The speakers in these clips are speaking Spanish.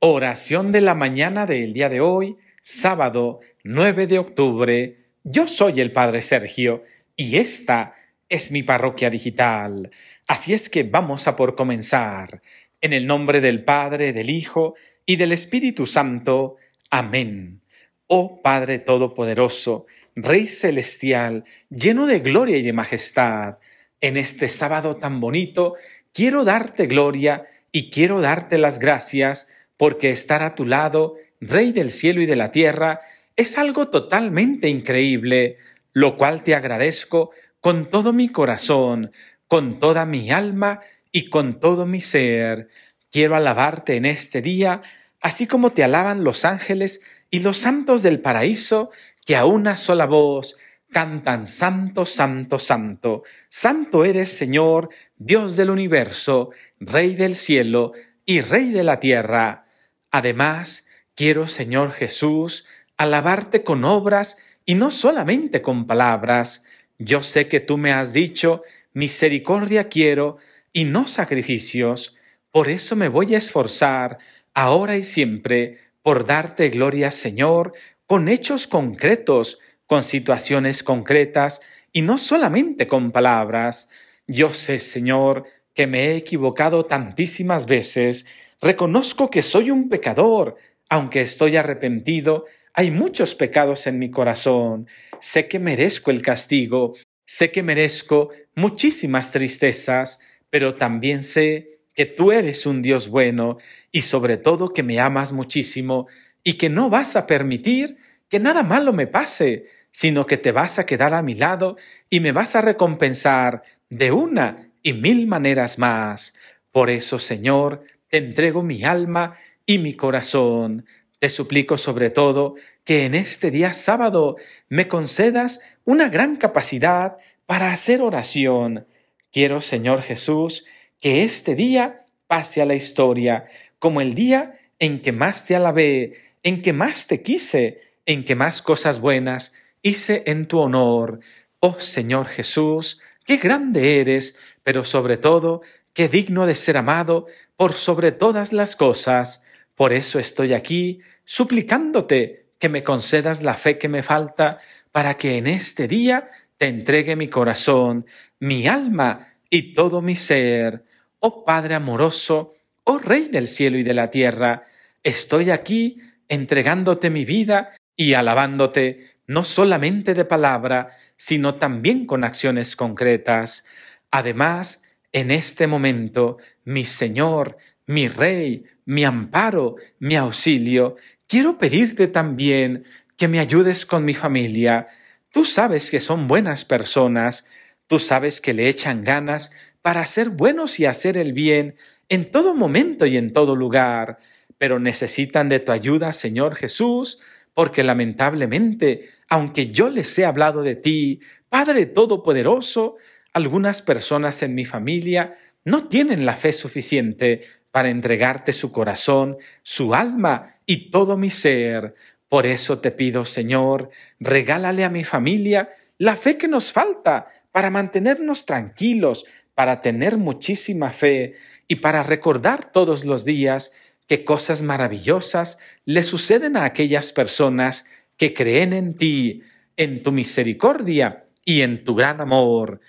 Oración de la mañana del día de hoy, sábado 9 de octubre. Yo soy el Padre Sergio y esta es mi parroquia digital. Así es que vamos a por comenzar. En el nombre del Padre, del Hijo y del Espíritu Santo. Amén. Oh Padre Todopoderoso, Rey Celestial, lleno de gloria y de majestad, en este sábado tan bonito, quiero darte gloria y quiero darte las gracias porque estar a tu lado, Rey del cielo y de la tierra, es algo totalmente increíble, lo cual te agradezco con todo mi corazón, con toda mi alma y con todo mi ser. Quiero alabarte en este día, así como te alaban los ángeles y los santos del paraíso, que a una sola voz cantan Santo, Santo, Santo. Santo eres, Señor, Dios del universo, Rey del cielo y Rey de la tierra. Además, quiero, Señor Jesús, alabarte con obras y no solamente con palabras. Yo sé que tú me has dicho, misericordia quiero y no sacrificios. Por eso me voy a esforzar, ahora y siempre, por darte gloria, Señor, con hechos concretos, con situaciones concretas y no solamente con palabras. Yo sé, Señor, que me he equivocado tantísimas veces Reconozco que soy un pecador, aunque estoy arrepentido, hay muchos pecados en mi corazón. Sé que merezco el castigo, sé que merezco muchísimas tristezas, pero también sé que tú eres un Dios bueno y sobre todo que me amas muchísimo y que no vas a permitir que nada malo me pase, sino que te vas a quedar a mi lado y me vas a recompensar de una y mil maneras más. Por eso, Señor, te entrego mi alma y mi corazón. Te suplico sobre todo que en este día sábado me concedas una gran capacidad para hacer oración. Quiero, Señor Jesús, que este día pase a la historia como el día en que más te alabé, en que más te quise, en que más cosas buenas hice en tu honor. Oh Señor Jesús, qué grande eres, pero sobre todo, qué digno de ser amado por sobre todas las cosas. Por eso estoy aquí, suplicándote que me concedas la fe que me falta, para que en este día te entregue mi corazón, mi alma y todo mi ser. Oh Padre amoroso, oh Rey del cielo y de la tierra, estoy aquí entregándote mi vida y alabándote, no solamente de palabra, sino también con acciones concretas. Además, en este momento, mi Señor, mi Rey, mi amparo, mi auxilio, quiero pedirte también que me ayudes con mi familia. Tú sabes que son buenas personas, tú sabes que le echan ganas para ser buenos y hacer el bien en todo momento y en todo lugar, pero necesitan de tu ayuda, Señor Jesús, porque lamentablemente, aunque yo les he hablado de ti, Padre Todopoderoso, algunas personas en mi familia no tienen la fe suficiente para entregarte su corazón, su alma y todo mi ser. Por eso te pido, Señor, regálale a mi familia la fe que nos falta para mantenernos tranquilos, para tener muchísima fe y para recordar todos los días que cosas maravillosas le suceden a aquellas personas que creen en ti, en tu misericordia y en tu gran amor.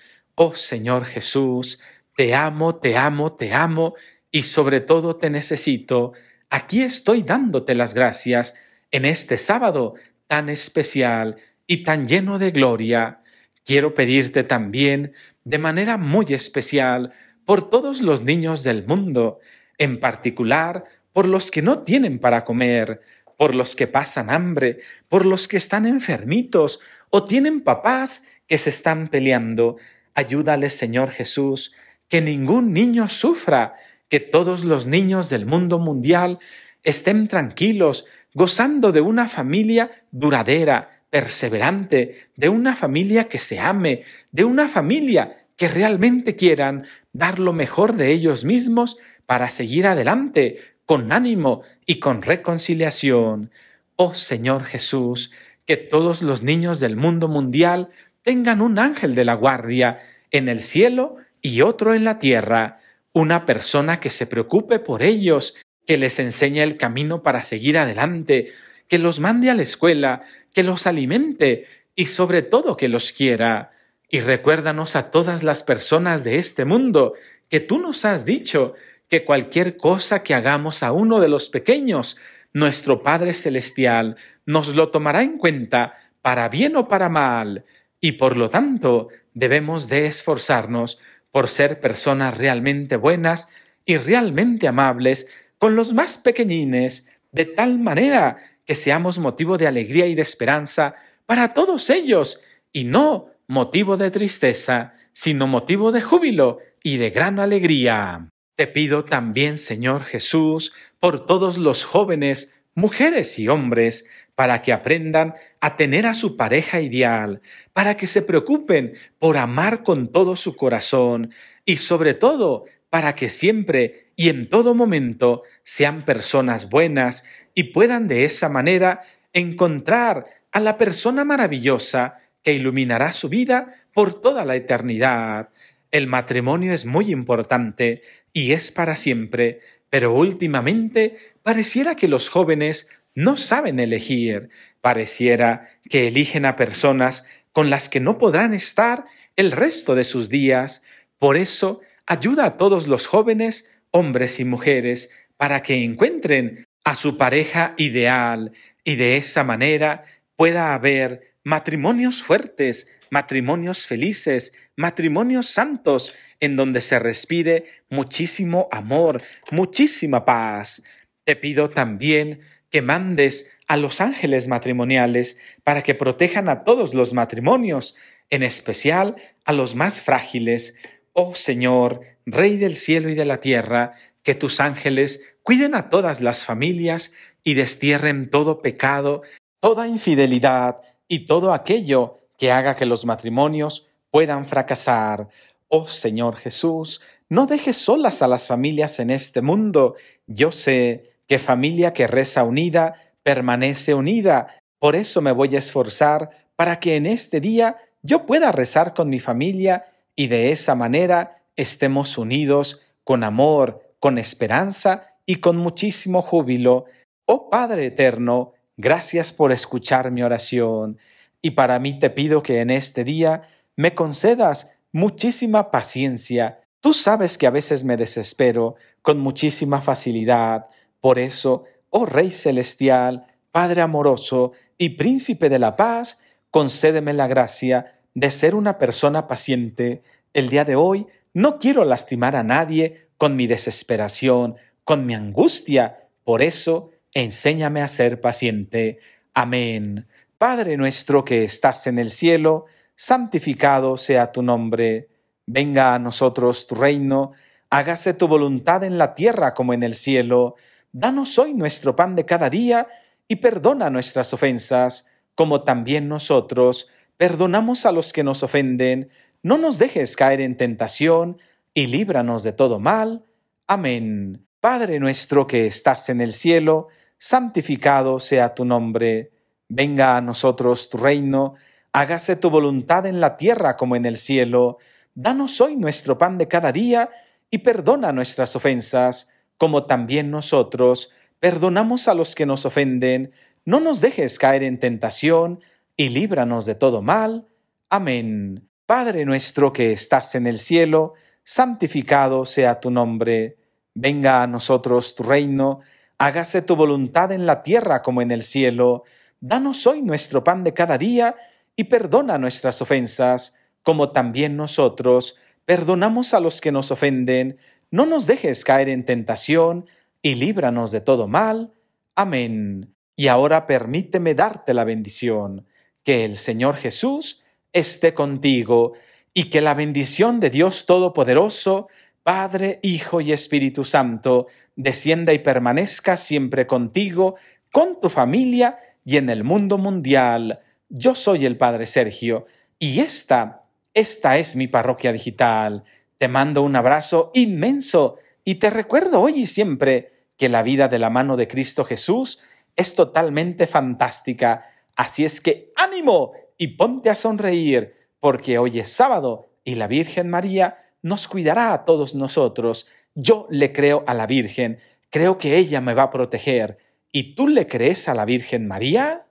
Oh Señor Jesús, te amo, te amo, te amo y sobre todo te necesito. Aquí estoy dándote las gracias en este sábado tan especial y tan lleno de gloria. Quiero pedirte también de manera muy especial por todos los niños del mundo, en particular por los que no tienen para comer, por los que pasan hambre, por los que están enfermitos o tienen papás que se están peleando. Ayúdale, Señor Jesús, que ningún niño sufra, que todos los niños del mundo mundial estén tranquilos, gozando de una familia duradera, perseverante, de una familia que se ame, de una familia que realmente quieran dar lo mejor de ellos mismos para seguir adelante con ánimo y con reconciliación. Oh Señor Jesús, que todos los niños del mundo mundial tengan un ángel de la guardia en el cielo y otro en la tierra, una persona que se preocupe por ellos, que les enseñe el camino para seguir adelante, que los mande a la escuela, que los alimente y sobre todo que los quiera. Y recuérdanos a todas las personas de este mundo que tú nos has dicho que cualquier cosa que hagamos a uno de los pequeños, nuestro Padre Celestial nos lo tomará en cuenta para bien o para mal, y por lo tanto debemos de esforzarnos por ser personas realmente buenas y realmente amables con los más pequeñines, de tal manera que seamos motivo de alegría y de esperanza para todos ellos, y no motivo de tristeza, sino motivo de júbilo y de gran alegría. Te pido también, Señor Jesús, por todos los jóvenes, mujeres y hombres, para que aprendan a tener a su pareja ideal, para que se preocupen por amar con todo su corazón y sobre todo para que siempre y en todo momento sean personas buenas y puedan de esa manera encontrar a la persona maravillosa que iluminará su vida por toda la eternidad. El matrimonio es muy importante y es para siempre, pero últimamente pareciera que los jóvenes no saben elegir, pareciera que eligen a personas con las que no podrán estar el resto de sus días. Por eso, ayuda a todos los jóvenes, hombres y mujeres, para que encuentren a su pareja ideal y de esa manera pueda haber matrimonios fuertes, matrimonios felices, matrimonios santos, en donde se respire muchísimo amor, muchísima paz. Te pido también que mandes a los ángeles matrimoniales para que protejan a todos los matrimonios, en especial a los más frágiles. Oh Señor, Rey del cielo y de la tierra, que tus ángeles cuiden a todas las familias y destierren todo pecado, toda infidelidad y todo aquello que haga que los matrimonios puedan fracasar. Oh Señor Jesús, no dejes solas a las familias en este mundo. Yo sé que familia que reza unida permanece unida. Por eso me voy a esforzar para que en este día yo pueda rezar con mi familia y de esa manera estemos unidos con amor, con esperanza y con muchísimo júbilo. Oh Padre Eterno, gracias por escuchar mi oración. Y para mí te pido que en este día me concedas muchísima paciencia. Tú sabes que a veces me desespero con muchísima facilidad. Por eso, oh Rey Celestial, Padre amoroso y Príncipe de la paz, concédeme la gracia de ser una persona paciente. El día de hoy no quiero lastimar a nadie con mi desesperación, con mi angustia. Por eso, enséñame a ser paciente. Amén. Padre nuestro que estás en el cielo, santificado sea tu nombre, venga a nosotros tu reino, hágase tu voluntad en la tierra como en el cielo. Danos hoy nuestro pan de cada día y perdona nuestras ofensas, como también nosotros perdonamos a los que nos ofenden. No nos dejes caer en tentación y líbranos de todo mal. Amén. Padre nuestro que estás en el cielo, santificado sea tu nombre. Venga a nosotros tu reino hágase tu voluntad en la tierra como en el cielo. Danos hoy nuestro pan de cada día y perdona nuestras ofensas, como también nosotros perdonamos a los que nos ofenden. No nos dejes caer en tentación y líbranos de todo mal. Amén. Padre nuestro que estás en el cielo, santificado sea tu nombre. Venga a nosotros tu reino, hágase tu voluntad en la tierra como en el cielo. Danos hoy nuestro pan de cada día y perdona nuestras ofensas, como también nosotros perdonamos a los que nos ofenden. No nos dejes caer en tentación, y líbranos de todo mal. Amén. Y ahora permíteme darte la bendición. Que el Señor Jesús esté contigo, y que la bendición de Dios Todopoderoso, Padre, Hijo y Espíritu Santo, descienda y permanezca siempre contigo, con tu familia y en el mundo mundial yo soy el Padre Sergio y esta, esta es mi parroquia digital. Te mando un abrazo inmenso y te recuerdo hoy y siempre que la vida de la mano de Cristo Jesús es totalmente fantástica. Así es que ánimo y ponte a sonreír, porque hoy es sábado y la Virgen María nos cuidará a todos nosotros. Yo le creo a la Virgen creo que ella me va a proteger. ¿Y tú le crees a la Virgen María?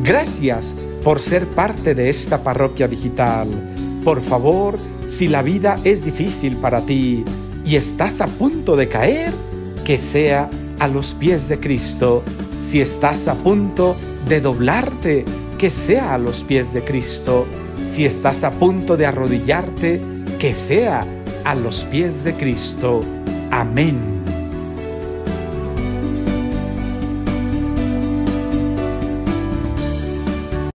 Gracias por ser parte de esta parroquia digital. Por favor, si la vida es difícil para ti y estás a punto de caer, que sea a los pies de Cristo. Si estás a punto de doblarte, que sea a los pies de Cristo. Si estás a punto de arrodillarte, que sea a los pies de Cristo. Amén.